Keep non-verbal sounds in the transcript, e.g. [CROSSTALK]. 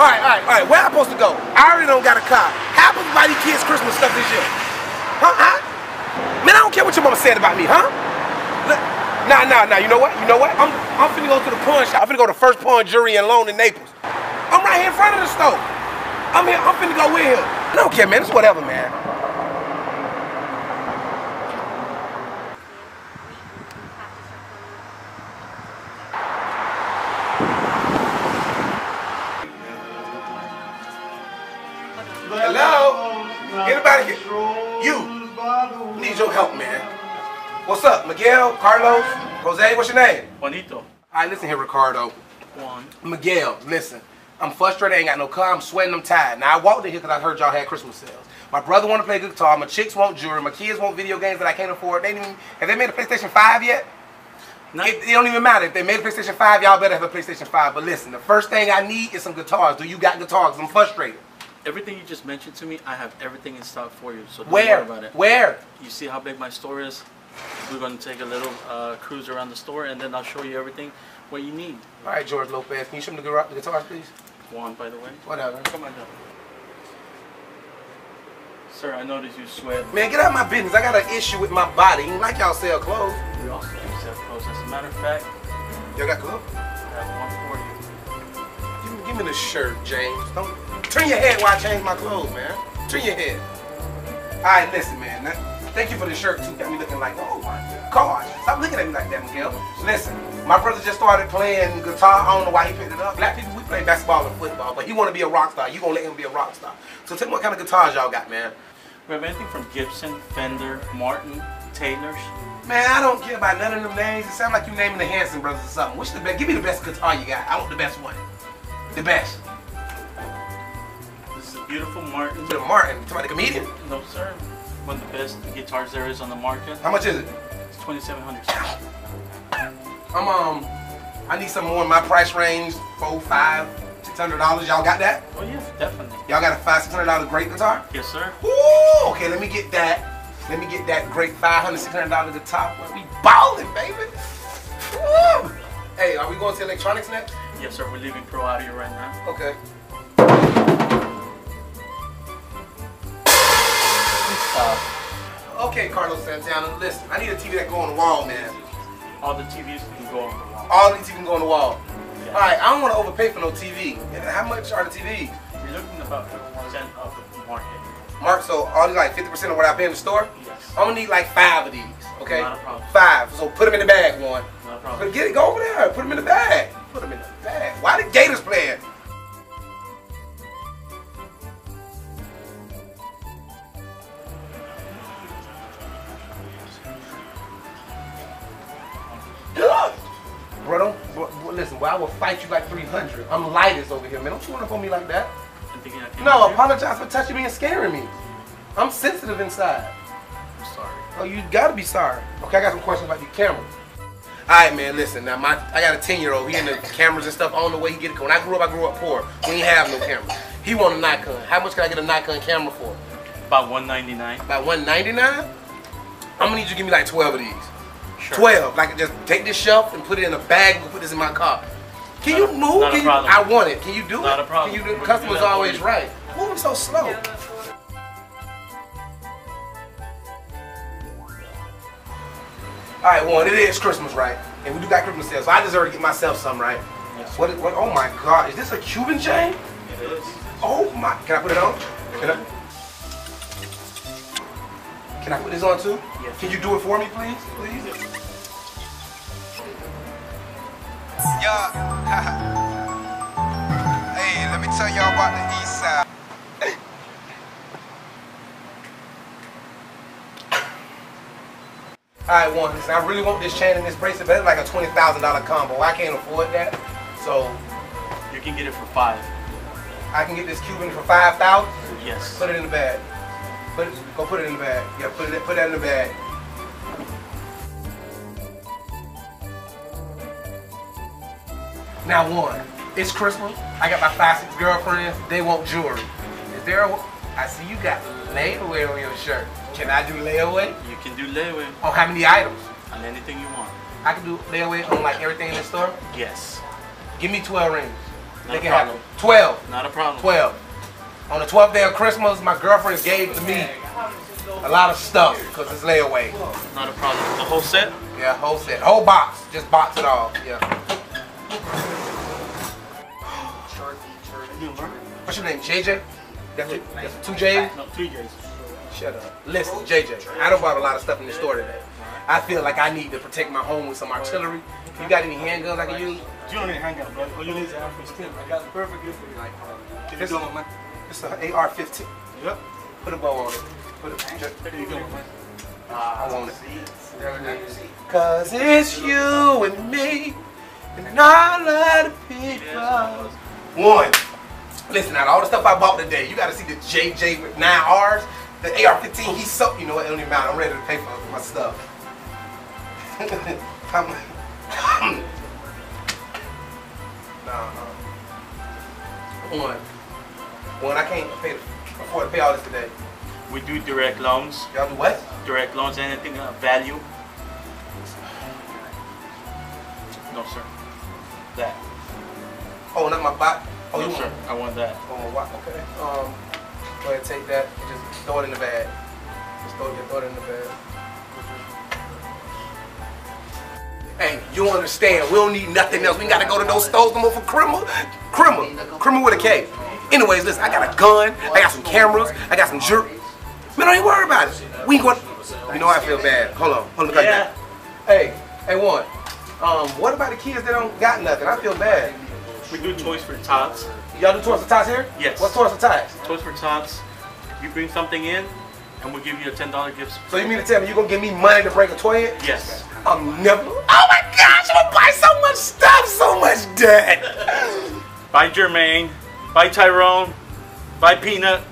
All right, all right, all right. Where I supposed to go? I already don't got a car. How about buy these kids Christmas stuff this year? Huh? Huh? Man, I don't care what your mama said about me, huh? Nah, nah, nah. You know what? You know what? I'm, I'm finna go to the pawn shop. I'm finna go to First Pawn Jewelry and Loan in Naples. I'm right here in front of the store. I'm here. I'm finna go with him. I don't care, man. It's whatever, man. Help, man. What's up, Miguel, Carlos, Jose? What's your name? Juanito. All right, listen here, Ricardo. Juan. Miguel, listen. I'm frustrated. I ain't got no car. I'm sweating. I'm tired. Now I walked in here because I heard y'all had Christmas sales. My brother want to play guitar. My chicks want jewelry. My kids want video games that I can't afford. They didn't even, have they made a PlayStation 5 yet? Not, It, it don't even matter. If they made a PlayStation 5, y'all better have a PlayStation 5. But listen, the first thing I need is some guitars. Do you got guitars? I'm frustrated. Everything you just mentioned to me, I have everything in stock for you. So don't Where? worry about it. Where? You see how big my store is? We're going to take a little uh, cruise around the store, and then I'll show you everything what you need. All right, George Lopez. Can you show me the, guitar, the guitars, please? Juan, by the way. Whatever. Come on down. Sir, I noticed you sweat. Man, get out of my business. I got an issue with my body. Ain't like y'all sell clothes. We also do sell clothes. As a matter of fact, Y'all got clothes? I have one for you. Give me, give me the shirt, James. Don't turn your head while I change my clothes, man. Turn your head. All right, listen, man. Thank you for the shirt too. Got me looking like, oh my gosh. Stop looking at me like that, Miguel. Listen, my brother just started playing guitar. I don't know why he picked it up. Black people, we play basketball and football, but he want to be a rock star. You gonna let him be a rock star? So tell me what kind of guitars y'all got, man. We have anything from Gibson, Fender, Martin, Taylor's. Man, I don't care about none of them names. It sounds like you naming the Hanson brothers or something. Which the best? Give me the best guitar you got. I want the best one. The best. Beautiful Martin. To the Martin. To the comedian. No, sir. One of the best guitars there is on the market. How much is it? It's 2700 I'm um, I need some more in my price range. Four, five, six hundred dollars. Y'all got that? Oh, yeah, definitely. Y'all got a five, six hundred dollar great guitar? Yes, sir. Ooh, okay. Let me get that. Let me get that great five hundred, six hundred dollar guitar. We ballin', baby. Woo! Hey, are we going to electronics next? Yes, sir. We're leaving Pro Audio right now. Okay. Okay, Carlos Santana. Listen, I need a TV that go on the wall, man. All the TVs can go on the wall. All these can go on the wall. Yeah. All right, I don't want to overpay for no TV. How much are the TVs? You're looking about 50% of the market. Mark, so only like 50% of what I pay in the store? Yes. I'm gonna need like five of these, okay? Not a problem. Five. So put them in the bag, Juan. No But problem. get it, go over there. Put them in the bag. Put them in the bag. Why the Gators playing? Bro, don't, bro, bro, listen, bro, I will fight you like 300. I'm lightest over here, man. Don't you run up on me like that. I'm thinking I can No, apologize for touching me and scaring me. I'm sensitive inside. I'm sorry. Oh, you gotta be sorry. Okay, I got some questions about your camera. All right, man. Listen, now my I got a ten year old. He in the [LAUGHS] cameras and stuff. I don't know where he get it. When I grew up, I grew up poor. We ain't have no camera. He want a Nikon. How much can I get a Nikon camera for? About 199 About one ninety nine. I'm gonna need you to give me like twelve of these. Sure. Twelve. Like just take this shelf and put it in a bag and put this in my car. Can Not you a- move? not a Can you, problem. I want it. Can you do Not it? a problem. Can you do We it? Customers do always you. right. Moving so slow. All right, Juan. It is Christmas, right? And we do got Christmas sales, so I deserve to get myself some, right? Yes. What, what? Oh my God! Is this a Cuban chain? It is. Oh my! Can I put it on? Can I? Can I put this on too? Yes. Can you do it for me, please? Please. Yeah. [LAUGHS] hey, let me tell y'all about the east side. All right, Juan. Listen, I really want this chain and this bracelet, but it's like a twenty thousand dollar combo. I can't afford that, so You can get it for five. I can get this Cuban for five thousand. Yes. Put it in the bag. Put it, go put it in the bag. Yeah, put it put that in the bag. Now Juan, it's Christmas. I got my five, six girlfriends. They want jewelry. Is there a, I see you got layaway on your shirt. Can I do layaway? You can do layaway On how many items? on anything you want. I can do layaway on like everything in the store. Yes. Give me 12 rings. Not Make a it happen. problem. 12. Not a problem. 12. On the 12th day of Christmas, my girlfriend gave to me a lot of stuff because it's layaway. Not a problem. The whole set? Yeah, whole set. Whole box. Just box it all. Yeah. What's your name? JJ? That's two, that's two J's? No, three J's. Shut up. Listen, JJ, I done bought a lot of stuff in the store today. I feel like I need to protect my home with some artillery. You got any handguns I can use? You don't need a handgun, bro. All you need is an Air 10. I got it perfectly for uh, you. If This- you don't, man. It's an AR-15. Yep. Put a bow on it. Put a, There you go, man. I want it. Cause it's you and me and all of the people. Juan. Listen, out of all the stuff I bought today, you gotta see the JJ with nine R's. The AR-15, he's so, you know what, it don't even matter. I'm ready to pay for my stuff. [LAUGHS] I'm- [CLEARS THROAT] nah, nah. Juan. Juan, I can't pay, afford to pay all this today. We do direct loans. Y'all do what? Direct loans, anything of value. No, sir. That. Oh, not my bot. Oh, no, you sir. want? I want that. Oh, what? Okay. Um, go ahead, take that. and Just throw it in the bag. Just throw it, throw it in the bag. Hey, you understand. We don't need nothing else. We gotta go to those stores no more for criminal. Criminal. Criminal with a K. Anyways, listen, I got a gun. I got some cameras. I got some jewelry. Man, don't even worry about it. We ain't going. You know I feel bad. Hold on. Hold on. Like Yeah. that. Hey, hey, Juan. Um, what about the kids that don't got nothing? I feel bad. We do toys for tots. Y'all do toys for tots here? Yes. What's toys for tots? Toys for tots. You bring something in, and we'll give you a ten dollar gift. So you mean to tell me you're gonna give me money to break a toy in? Yes. I'm never. Oh my gosh! I'm gonna buy so much stuff, so much debt. By Jermaine. By Tyrone. By Peanut.